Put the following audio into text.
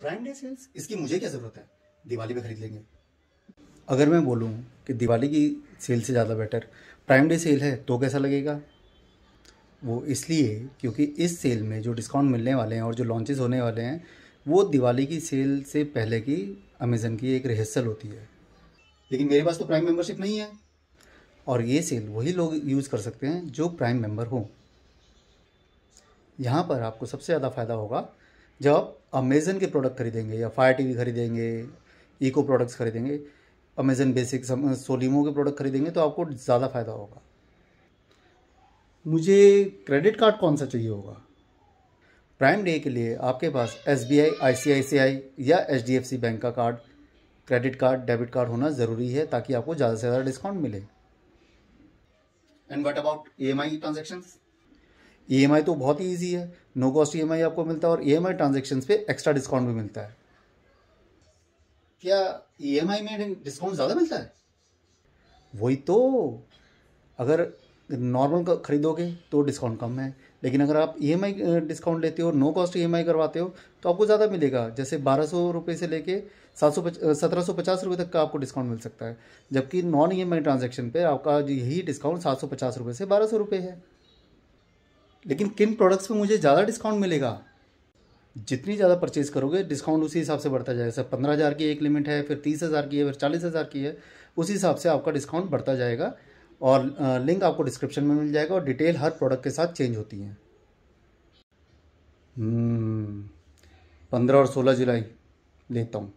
Prime day sales इसकी मुझे क्या ज़रूरत है? दिवाली में खरीद लेंगे। अगर मैं बोलूँ कि दिवाली की सेल से ज़्यादा बेटर प्राइम डे सेल है तो कैसा लगेगा? वो इसलिए क्योंकि इस सेल में जो डिस्काउंट मिलने वाले हैं और जो लॉन्चेस होने वाले हैं वो दिवाली की सेल से पहले की अमेज़न की एक रिहर्सल होती है। लेकिन मेरे पास तो प्राइम मेंबरशिप नहीं है। और ये सेल वही लोग यूज़ कर सकते हैं जो प्राइम मेंबर हों। यहाँ पर आपको सबसे ज़्यादा फ़ायदा होगा जब आप अमेज़न के प्रोडक्ट खरीदेंगे या फायर टीवी खरीदेंगे इको प्रोडक्ट्स खरीदेंगे अमेज़न बेसिक सोलिमो के प्रोडक्ट खरीदेंगे तो आपको ज़्यादा फ़ायदा होगा। मुझे क्रेडिट कार्ड कौन सा चाहिए होगा? प्राइम डे के लिए आपके पास S B I I C I C I या H D F C bank का card credit card debit card होना ज़रूरी है ताकि आपको ज़्यादा से ज़्यादा डिस्काउंट मिले। And what about E M I transaction E M I तो बहुत ही ईजी है। नो कॉस्ट ई आपको मिलता है और ई एम आई ट्रांजेक्शन पे एक्स्ट्रा डिस्काउंट भी मिलता है। क्या ई एम आई में डिस्काउंट ज़्यादा मिलता है? वही तो। अगर नॉर्मल खरीदोगे तो डिस्काउंट कम है। लेकिन अगर आप ई डिस्काउंट लेते हो नो कॉस्ट ई करवाते हो तो आपको ज़्यादा मिलेगा। जैसे बारह सौ रुपये से लेके सात सौ सत्रह सौ पचास रुपये तक का आपको डिस्काउंट मिल सकता है। जबकि non E M I transaction पे आपका यही डिस्काउंट सात सौ पचास रुपये से बारह सौ रुपये है। लेकिन किन प्रोडक्ट्स पे मुझे ज़्यादा डिस्काउंट मिलेगा? जितनी ज़्यादा परचेज करोगे डिस्काउंट उसी हिसाब से बढ़ता जाएगा। सर पंद्रह हज़ार की एक लिमिट है फिर तीस हज़ार की है फिर चालीस हज़ार की है उसी हिसाब से आपका डिस्काउंट बढ़ता जाएगा और लिंक आपको डिस्क्रिप्शन में मिल जाएगा और डिटेल हर प्रोडक्ट के साथ चेंज होती है। हम्म, पंद्रह और सोलह जुलाई लेता हूँ।